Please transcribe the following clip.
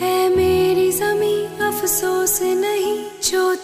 है मेरी जमी अफसोस नहीं जो